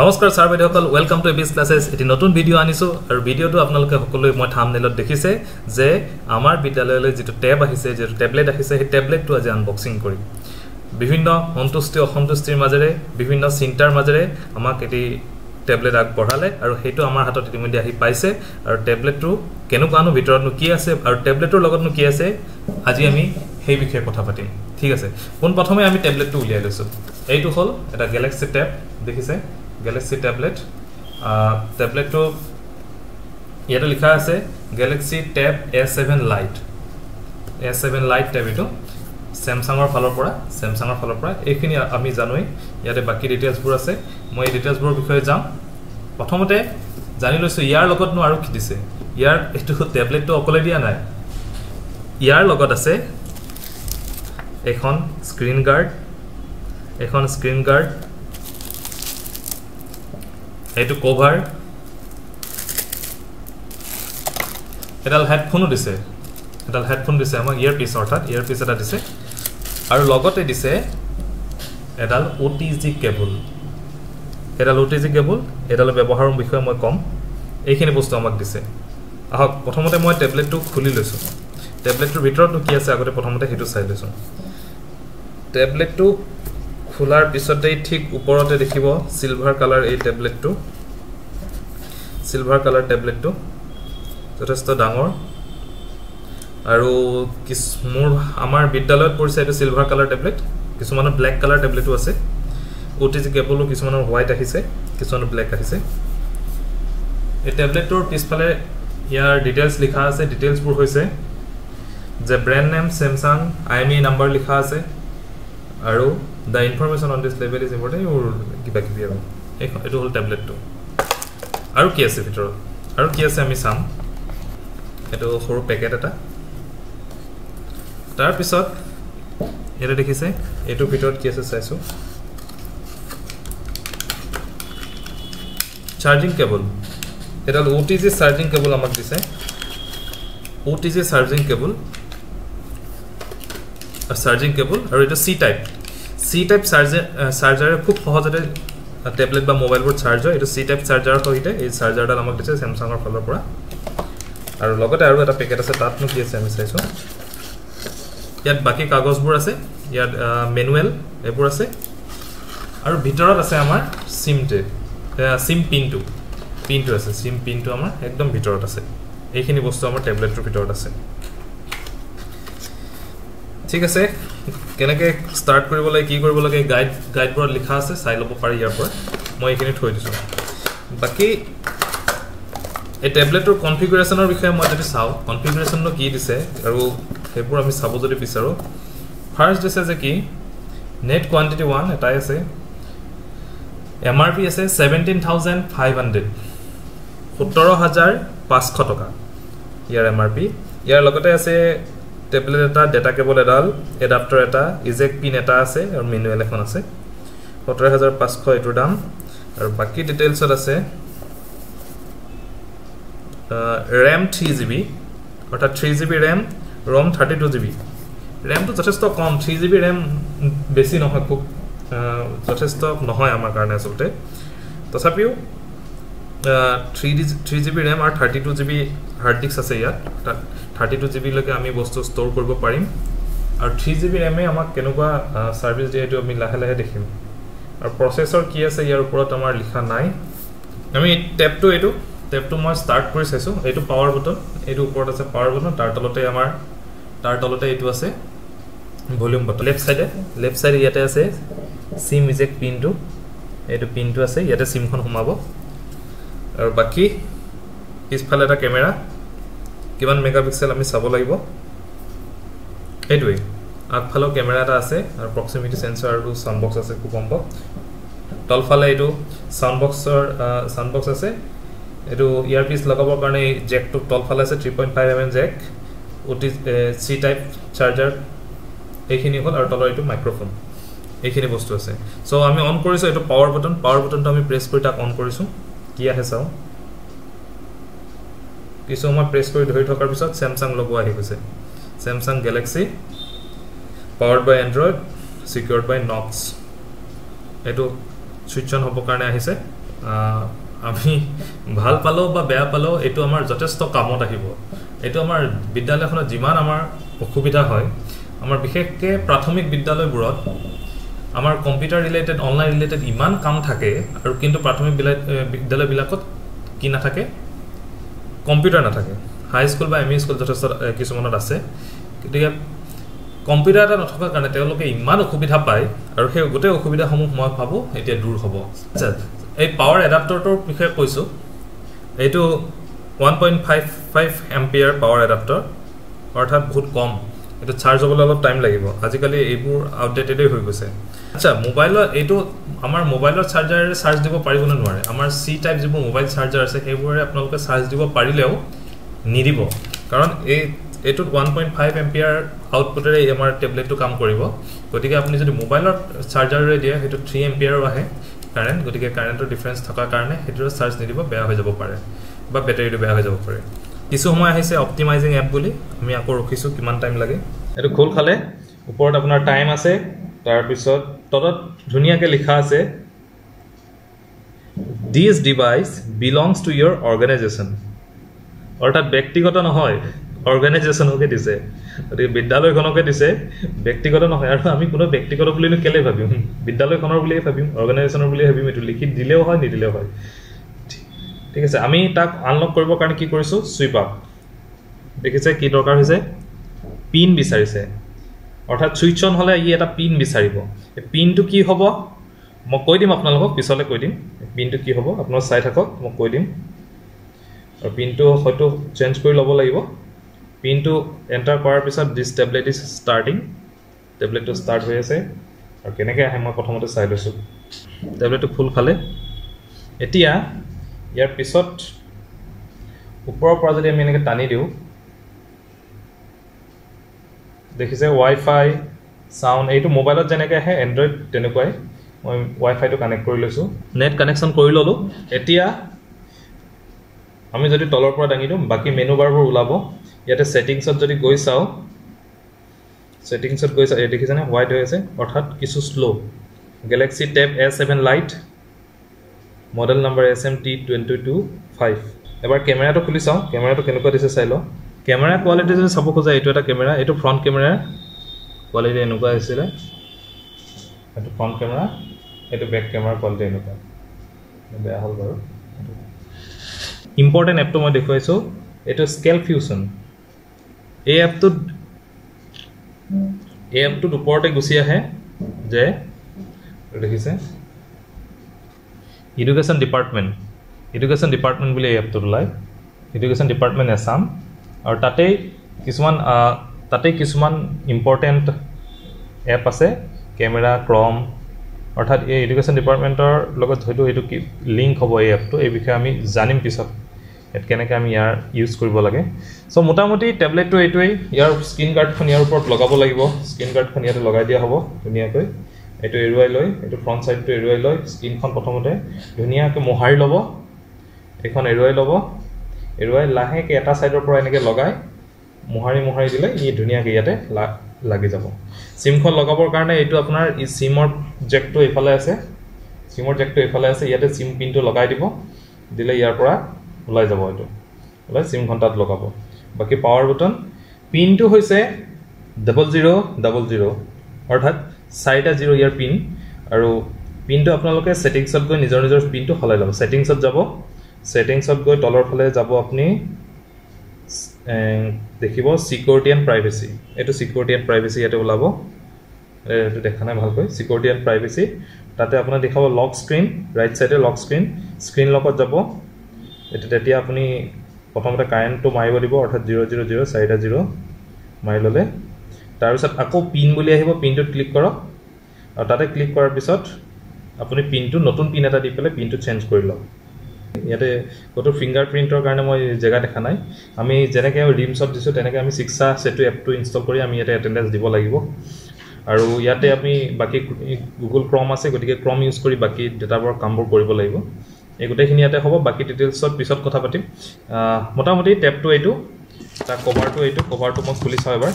নমস্কাৰ ছাৰ বাইদেউসকল welcome to ABS classes এটি নতুন ভিডিঅ' আনিছোঁ আৰু ভিডিঅ'টো আপোনালোকে সকলোৱে মই থামনেলত দেখিছে যে আমাৰ বিদ্যালয়লৈ যিটো টেব আহিছে যিটো টেবলেট আহিছে সেই টেবলেটটো আজি আনবক্সিং কৰিম। বিভিন্ন সন্তুষ্টি অসন্তুষ্টিৰ মাজেৰে বিভিন্ন চিন্তাৰ মাজেৰে আমাক এটি টেবলেট আগবঢ়ালে আৰু সেইটো আমাৰ হাতত ইতিমধ্যে আহি পাইছে। আৰু টেবলেটটো কেনেকুৱানো ভিতৰতনো কি আছে আৰু টেবলেটৰ লগতনো কি আছে আজি আমি সেই বিষয়ে কথা পাতিম। ঠিক আছে পোনপ্ৰথমে আমি টেবলেটটো উলিয়াই লৈছোঁ। এইটো হ'ল এটা গেলেক্সি টেব দেখিছে? গেলেক্সি টেবলেট টেবলেটটো ইয়াতে লিখা আছে Galaxy Tab A seven Lite A seven Lite Tab এইটো। ছেমছাঙৰ ফালৰ পৰা ছেমছাঙৰ ফালৰ পৰা। এইখিনি আমি জানোৱেই। ইয়াতে বাকী ডিটেইলছবোৰ আছে। মই এই ডিটেইলছবোৰৰ বিষয়ে যাম। প্ৰথমতে জানি লৈছোঁ ইয়াৰ লগতনো আৰু কি দিছে? ইয়াৰ এইটো টেবলেটটো অকলে দিয়া নাই। ইয়াৰ লগত আছে এখন স্ক্ৰীণ গাৰ্ড এখন স্ক্ৰীণ গাৰ্ড এইটো কভাৰ এডাল হেডফোনো দিছে। এডাল হেডফোন দিছে আমাক ইয়াৰ পিছ অৰ্থাৎ ইয়াৰ পিছ এটা দিছে। আৰু লগতে দিছে এডাল অ' টি জি কেবল এডাল অ' টি জি কেবল এডালৰ ব্যৱহাৰৰ বিষয়ে মই ক'ম। এইখিনি বস্তু আমাক দিছে। আহক প্ৰথমতে মই টেবলেটটো খুলি লৈছোঁ। টেবলেটটোৰ ভিতৰতনো কি আছে? আগতে প্ৰথমতে সেইটো চাই লৈছোঁ। টেবলেটটো খোলাৰ পিছতেই ঠিক ওপৰতে দেখিব চিলভাৰ কালাৰ এই টেবলেটটো চিলভাৰ কালাৰ টেবলেটটো যথেষ্ট ডাঙৰ। আৰু কিছু মোৰ আমাৰ বিদ্যালয়ত পৰিছে এইটো চিলভাৰ কালাৰ টেবলেট কিছুমানৰ ব্লেক কালাৰ টেবলেটো আছে। অ' টি জি কেবলো কিছুমানৰ হোৱাইট আহিছে কিছুমানৰ ব্লেক আহিছে। এই টেবলেটটোৰ পিছফালে ইয়াৰ ডিটেইলছ লিখা আছে ডিটেইলছবোৰ হৈছে যে brand name Samsung I M E number লিখা আছে আৰু the information on this level is important এইবোৰ কিবা কিবি আৰু এইখন এইটো হ'ল টেবলেটটো আৰু কি আছে ভিতৰত? আৰু কি আছে আমি চাম। এইটো সৰু পেকেট এটা। তাৰপিছত ইয়াতে দেখিছে এইটোৰ ভিতৰত কি আছে চাইছোঁ। চাৰ্জিং কেবল এডাল O' T G charging cable আমাক দিছে। O' T G charging cable charging cable আৰু এইটো C type C type charger চাৰ্জাৰে খুব সহজতে টেবলেট বা মোবাইলবোৰ চাৰ্জ হয়। এইটো চি টাইপ চাৰ্জাৰৰ সৈতে এই চাৰ্জাৰডাল আমাক দিছে চেমচাঙৰ ফালৰ পৰা। আৰু লগতে আৰু এটা পেকেট আছে তাতনো কি আছে আমি চাইছোঁ। ইয়াত বাকী কাগজবোৰ আছে। ইয়াত মেনুৱেল এইবোৰ আছে। আৰু ভিতৰত আছে আমাৰ চিমটো চিম পিনটো পিনটো আছে চিম পিনটো আমাৰ একদম ভিতৰত আছে। এইখিনি বস্তু আমাৰ টেবলেটটোৰ ভিতৰত আছে। ঠিক আছে কেনেকৈ ষ্টাৰ্ট কৰিব লাগে কি কৰিব লাগে গাইড গাইডবোৰত লিখা আছে চাই ল'ব পাৰি ইয়াৰ পৰা। মই এইখিনি থৈ দিছোঁ। বাকী এই টেবলেটটোৰ কনফিগাৰেশ্যনৰ বিষয়ে মই যদি চাওঁ কনফিগাৰেশ্যননো কি দিছে আৰু সেইবোৰ আমি চাব যদি বিচাৰোঁ। ফাৰ্ষ্ট দিছে যে কি নেট কোৱাণ্টিটি ওৱান এটাই আছে। এম আৰ পি আছে ছেভেণ্টিন থাউজেণ্ড ফাইভ হাণ্ড্ৰেড সোতৰ হাজাৰ পাঁচশ টকা। ইয়াৰ এম আৰ পি ইয়াৰ লগতে আছে টেবলেট এটা ডেটা কেবল এডাল এডাপ্টাৰ এটা ইজেক পিন এটা আছে আৰু মেনুৱেল এখন আছে। সোতৰ হাজাৰ পাঁচশ এইটোৰ দাম। আৰু বাকী ডিটেইলছত আছে ৰেম থ্ৰী জি বি অৰ্থাৎ three G B RAM ROM thirty two G B ৰেমটো যথেষ্ট কম থ্ৰী জি বি ৰেম বেছি নহয় খুব যথেষ্ট নহয় আমাৰ কাৰণে আচলতে। তথাপিও three three G B RAM আৰু thirty two G B hard disk আছে ইয়াত। তাত থাৰ্টি টু জি বিলৈকে আমি বস্তু ষ্ট'ৰ কৰিব পাৰিম। আৰু থ্ৰী জি বি ৰেমে আমাক কেনেকুৱা ছাৰ্ভিচ দিয়ে এইটো আমি লাহে লাহে দেখিম। আৰু প্ৰচেছৰ কি আছে ইয়াৰ ওপৰত আমাৰ লিখা নাই। আমি টেপটো এইটো টেপটো মই ষ্টাৰ্ট কৰি চাইছোঁ। এইটো পাৱাৰ বটন এইটো ওপৰত আছে পাৱাৰ বটন তাৰ তলতে আমাৰ তাৰ তলতে এইটো আছে ভলিউম বটন লেফ্ট চাইডে লেফ্ট চাইডে ইয়াতে আছে চিম ইজেক্ট পিনটো এইটো পিনটো আছে ইয়াতে চিমখন সোমাব। আৰু বাকী পিছফালে এটা কেমেৰা কিমান মেগাপিক্সেল আমি চাব লাগিব? সেইটোৱেই আগফালেও কেমেৰা এটা আছে আৰু প্ৰক্সিমিটি চেঞ্চাৰ আৰু চাউণ্ড বক্স আছে খুব সম্ভৱ তলফালে এইটো চাউণ্ড বক্সৰ চাউণ্ড বক্স আছে। এইটো ইয়াৰ পিছ লগাবৰ কাৰণে এই জেকটো তলফালে আছে three point five M M jack O' T C type charger এইখিনি হ'ল আৰু তলৰ এইটো মাইক্ৰফোন এইখিনি বস্তু আছে। চ' আমি অন কৰিছোঁ এইটো পাৱাৰ বটন পাৱাৰ বটনটো আমি প্ৰেছ কৰি তাক অন কৰিছোঁ। কি আহে চাওঁ কিছু সময় প্ৰেছ কৰি ধৰি থকাৰ পিছত চেমচাং লগোৱা আহি গৈছে। Samsung Galaxy powered by Android secured by Knox এইটো ছুইচ অন হ'বৰ কাৰণে আহিছে। আহ, আমি ভাল পালেও বা বেয়া পালেও এইটো আমাৰ যথেষ্ট কামত আহিব। এইটো আমাৰ বিদ্যালয়খনত যিমান আমাৰ অসুবিধা হয় আমাৰ বিশেষকৈ প্ৰাথমিক বিদ্যালয়বোৰত আমাৰ কম্পিউটাৰ ৰিলেটেড অনলাইন ৰিলেটেড ইমান কাম থাকে আৰু কিন্তু প্ৰাথমিক বিদ্যালয়বিলাকত কি নাথাকে কম্পিউটাৰ নাথাকে। হাইস্কুল বা এম ই স্কুল যথেষ্ট কিছুমানত আছে। গতিকে কম্পিউটাৰ এটা নথকাৰ কাৰণে তেওঁলোকে ইমান অসুবিধা পায় আৰু সেই গোটেই অসুবিধাসমূহ মই ভাবোঁ এতিয়া দূৰ হ'ব। আচ্ছা এই পাৱাৰ এডাপ্টৰটোৰ বিষয়ে কৈছোঁ। এইটো one point five five ampere power adaptor অৰ্থাৎ বহুত কম। এইটো চাৰ্জ হ'বলৈ অলপ টাইম লাগিব। আজিকালি এইবোৰ আপডেটেডেই হৈ গৈছে। আচ্ছা মোবাইলত এইটো আমাৰ মোবাইলৰ চাৰ্জাৰেৰে চাৰ্জ দিব পাৰিব নে নোৱাৰে? আমাৰ চি টাইপ যিবোৰ মোবাইল চাৰ্জাৰ আছে সেইবোৰে আপোনালোকে চাৰ্জ দিব পাৰিলেও নিদিব। কাৰণ এই এইটোত ওৱান পইণ্ট ফাইভ এম্পিয়াৰ আউটপুটেৰে আমাৰ টেবলেটটো কাম কৰিব। গতিকে আপুনি যদি মোবাইলৰ চাৰ্জাৰেৰে দিয়ে সেইটো থ্ৰী এম্পিয়াৰো আহে কাৰেণ্ট গতিকে কাৰেণ্টৰ ডিফাৰেঞ্চ থকাৰ কাৰণে সেইটোৰে চাৰ্জ নিদিব বেয়া হৈ যাব পাৰে বা বেটেৰীটো বেয়া হৈ যাব পাৰে। কিছু সময় আহিছে অপ্টিমাইজিং এপ বুলি আমি আকৌ ৰখিছোঁ কিমান টাইম লাগে। এইটো খোল খালে। ওপৰত আপোনাৰ টাইম আছে তাৰপিছত তলত ধুনীয়াকৈ লিখা আছে this device belongs to your organisation অৰ্থাৎ ব্যক্তিগত নহয় অৰ্গেনাইজেশ্যনকে দিছে। গতিকে বিদ্যালয়খনকে দিছে ব্যক্তিগত নহয়। আৰু আমি কোনো ব্যক্তিগত বুলিনো কেলৈ ভাবিম? বিদ্যালয়খনৰ বুলিয়ে ভাবিম অৰ্গেনাইজেশ্যনৰ বুলিয়ে ভাবিম এইটো লিখি দিলেও হয় নিদিলেও হয়। ঠিক আছে আমি তাক আনলক কৰিবৰ কাৰণে কি কৰিছোঁ? চুইপ আপ দেখিছে কি দৰকাৰ হৈছে? পিন বিচাৰিছে। অৰ্থাৎ চুইচ অন হ'লে ই এটা পিন বিচাৰিব। পিনটো কি হ'ব? মই কৈ দিম আপোনালোকক পিছলৈ কৈ দিম। পিনটো কি হ'ব? আপোনালোক চাই থাকক মই কৈ দিম। আৰু পিনটো হয়তো চেঞ্জ কৰি ল'ব লাগিব। পিনটো এণ্টাৰ কৰাৰ পিছত দিছ টেবলেট ইজ ষ্টাৰ্টিং টেবলেটটো ষ্টাৰ্ট হৈ আছে। আৰু কেনেকৈ আহে মই প্ৰথমতে চাই লৈছোঁ। টেবলেটটো খোল খালে। এতিয়া ইয়াৰ পিছত ওপৰৰ পৰা যদি আমি এনেকৈ টানি দিওঁ দেখিছে ৱাই ফাই চাউণ্ড এইটো মোবাইলত যেনেকৈ আহে এণ্ড্ৰইড তেনেকুৱাই। মই ৱাই ফাইটো কানেক্ট কৰি লৈছোঁ। নেট কানেকশ্যন কৰি ল'লোঁ। এতিয়া আমি যদি তলৰ পৰা দাঙি দিওঁ বাকী মেনু বাৰবোৰ ওলাব। ইয়াতে ছেটিংছত যদি গৈ চাওঁ ছেটিংছত গৈ চাওঁ দেখিছেনে? হোৱাইট হৈ আছে। অৰ্থাৎ কিছু slow' Galaxy Tab A seven Lite model number S M T twenty two five এবাৰ কেমেৰাটো খুলি চাওঁ। কেমেৰাটো কেনেকুৱা দিছে চাই লওঁ। কেমেৰা কোৱালিটি যদি চাব খোজা এইটো এটা কেমেৰা এইটো ফ্ৰণ্ট কেমেৰাৰ কোৱালিটি এনেকুৱা আহিছিলে এইটো ফ্ৰণ্ট কেমেৰা এইটো বেক কেমেৰাৰ কোৱালিটি এনেকুৱা। বেয়া হ'ল বাৰু। ইম্পৰ্টেণ্ট এপটো মই দেখুৱাইছোঁ। এইটো স্কেল ফিউচন এই এপটোত এই এপটোত ওপৰতে গুচি আহে যে দেখিছে? এডুকেশ্যন ডিপাৰ্টমেণ্ট এডুকেশ্যন ডিপাৰ্টমেণ্ট বুলি এই এপটোত ওলায়। এডুকেশ্যন ডিপাৰ্টমেণ্ট এছাম আৰু তাতেই কিছুমান তাতেই কিছুমান ইম্পৰ্টেণ্ট এপ আছে কেমেৰা ক্ৰম অৰ্থাৎ এই এডুকেশ্যন ডিপাৰ্টমেণ্টৰ লগত হয়তো এইটো কি লিংক হ'ব এই এপটো এই বিষয়ে আমি জানিম পিছত ইয়াত কেনেকৈ আমি ইয়াৰ ইউজ কৰিব লাগে। চ' মোটামুটি টেবলেটটো এইটোৱেই ইয়াৰ স্ক্ৰীণ গাৰ্ডখন ইয়াৰ ওপৰত লগাব লাগিব স্ক্ৰীণ গাৰ্ডখন ইয়াতে লগাই দিয়া হ'ব ধুনীয়াকৈ। এইটো এৰুৱাই লৈ এইটো ফ্ৰণ্ট ছাইডটো এৰুৱাই লৈ স্ক্ৰীণখন প্ৰথমতে ধুনীয়াকৈ মোহাৰি ল'ব এইখন এৰুৱাই ল'ব এৰুৱাই লাহেকৈ এটা ছাইডৰ পৰা এনেকৈ লগাই মোহাৰি মোহাৰি দিলে ই ধুনীয়াকৈ ইয়াতে লা লাগি যাব। চিমখন লগাবৰ কাৰণে এইটো আপোনাৰ ই চিমৰ জেকটো এইফালে আছে। চিমৰ জেকটো এইফালে আছে ইয়াতে চিম পিনটো লগাই দিব দিলে ইয়াৰ পৰা ওলাই যাব এইটো। ওলাই চিমখন তাত লগাব। বাকী পাৱাৰ বুটন পিনটো হৈছে ডাবল জিৰ' ডাবল জিৰ' অৰ্থাৎ চাৰিটা জিৰ' ইয়াৰ পিন আৰু পিনটো আপোনালোকে ছেটিংছত গৈ নিজৰ নিজৰ পিনটো সলাই ল'ব। ছেটিংছত যাব ছেটিংছত গৈ তলৰ ফালে যাব আপুনি দেখিব ছিকিউৰিটি এণ্ড প্ৰাইভেচি এইটো ছিকিউৰিটি এণ্ড প্ৰাইভেচি ইয়াতে ওলাব। এইটো দেখা নাই ভালকৈ। ছিকিউৰিটি এণ্ড প্ৰাইভেচি তাতে আপোনাৰ দেখাব লক স্ক্ৰীণ ৰাইট ছাইডে লক স্ক্ৰীণ স্ক্ৰীণ লকত যাব। এইটো তেতিয়া আপুনি প্ৰথমতে কাৰেণ্টটো মাৰিব দিব অৰ্থাৎ জিৰ' জিৰ' জিৰ' চাৰিটা জিৰ' মাৰি ল'লে। তাৰপিছত আকৌ পিন বুলি আহিব পিনটোত ক্লিক কৰক। আৰু তাতে ক্লিক কৰাৰ পিছত আপুনি পিনটো নতুন পিন এটা দি পেলাই পিনটো চেঞ্জ কৰি লওক। ইয়াতে ক'তো ফিংগাৰ প্ৰিণ্টৰ কাৰণে মই জেগা দেখা নাই। আমি যেনেকৈ ৰিমছত দিছোঁ তেনেকৈ আমি শিক্ষা সেতু এপটো ইনষ্টল কৰি আমি ইয়াতে এটেণ্ডেঞ্চ দিব লাগিব। আৰু ইয়াতে আমি বাকী গুগল ক্ৰম আছে গতিকে ক্ৰম ইউজ কৰি বাকী ডেটাবোৰৰ কামবোৰ কৰিব লাগিব। এই গোটেইখিনি ইয়াতে হ'ব বাকী ডিটেইলছত পিছত কথা পাতিম। মোটামুটি টেপটো এইটো তাৰ কভাৰটো এইটো কভাৰটো মই খুলি চাওঁ এবাৰ।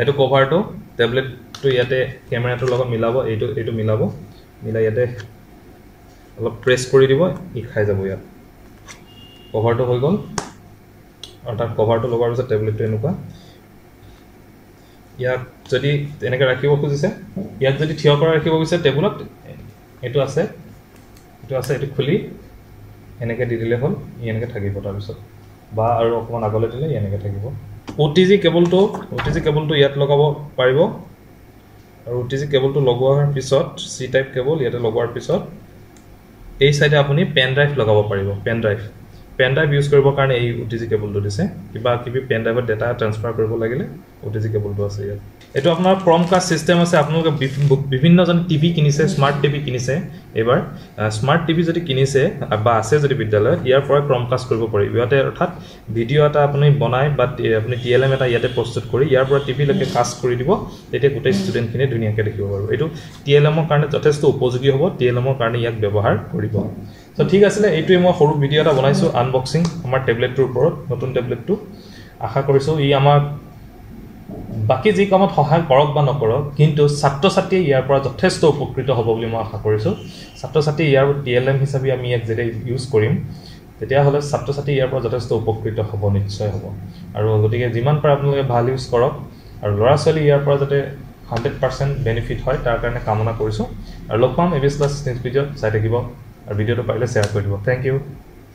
এইটো কভাৰটো টেবলেটটো ইয়াতে কেমেৰাটোৰ লগত মিলাব এইটো এইটো মিলাব। মিলাই ইয়াতে অলপ প্ৰেছ কৰি দিব ই খাই যাব ইয়াত। কভাৰটো হৈ গ'ল। আৰু তাত কভাৰটো লগোৱাৰ পিছত টেবলেটটো এনেকুৱা। ইয়াক যদি এনেকৈ ৰাখিব খুজিছে ইয়াক যদি থিয় কৰাই ৰাখিব বিচাৰে টেবুলত এইটো আছে। এইটো আছে এইটো খুলি এনেকৈ দি দিলে হ'ল ই এনেকৈ থাকিব তাৰপিছত। বা আৰু অকণমান আগলৈ দিলে ই এনেকৈ থাকিব। অ' টি জি কেবলটো অ' টি জি কেবলটো ইয়াত লগাব পাৰিব। আৰু অ' টি জি কেবলটো লগোৱাৰ পিছত চি টাইপ কেবল ইয়াতে লগোৱাৰ পিছত এই চাইডে আপুনি পেন ড্ৰাইভ লগাব পাৰিব pen drive pen drive use কৰিবৰ কাৰণে এই অ' টি জি কেবলটো দিছে। কিবা কিবি পেন ড্ৰাইভত ডেটা ট্ৰান্সফাৰ কৰিব লাগিলে অ' টি জি কেবলটো আছে ইয়াত। এইটো আপোনাৰ ক্ৰম কাষ্ট ছিষ্টেম আছে আপোনালোকে বিভিন্নজন টিভি কিনিছে স্মাৰ্ট টিভি কিনিছে এইবাৰ। স্মাৰ্ট টিভি যদি কিনিছে বা আছে যদি বিদ্যালয়ত ইয়াৰ পৰাই ক্ৰম কাষ্ট কৰিব পাৰি। ইয়াতে অৰ্থাৎ ভিডিঅ' এটা আপুনি বনাই বা আপুনি টি এল এম এটা ইয়াতে প্ৰস্তুত কৰি ইয়াৰ পৰা টিভিলৈকে কাষ্ট কৰি দিব তেতিয়া গোটেই ষ্টুডেণ্টখিনিয়ে ধুনীয়াকৈ দেখিব পাৰিব। এইটো টি এল এমৰ কাৰণে যথেষ্ট উপযোগী হ'ব টি এল এমৰ কাৰণে ইয়াক ব্যৱহাৰ কৰিব। চ' ঠিক আছিলে এইটোৱে মই সৰু ভিডিঅ' এটা বনাইছোঁ আনবক্সিং আমাৰ টেবলেটটোৰ ওপৰত নতুন টেবলেটটো আশা কৰিছোঁ ই আমাক বাকী যি কামত সহায় কৰক বা নকৰক কিন্তু ছাত্ৰ ছাত্ৰীয়ে ইয়াৰ পৰা যথেষ্ট উপকৃত হ'ব বুলি মই আশা কৰিছোঁ। ছাত্ৰ ছাত্ৰী ইয়াৰ টি এল এম হিচাপে আমি ইয়াক যেতিয়া ইউজ কৰিম তেতিয়াহ'লে ছাত্ৰ ছাত্ৰী ইয়াৰ পৰা যথেষ্ট উপকৃত হ'ব নিশ্চয় হ'ব। আৰু গতিকে যিমান পাৰে আপোনালোকে ভাল ইউজ কৰক আৰু ল'ৰা ছোৱালী ইয়াৰ পৰা যাতে হাণ্ড্ৰেড পাৰ্চেণ্ট বেনিফিট হয় তাৰ কাৰণে কামনা কৰিছোঁ। আৰু লগ পাম A B S class next ভিডিঅ'ত চাই থাকিব। আৰু ভিডিঅ'টো পাৰিলে শ্বেয়াৰ কৰি দিব। Thank U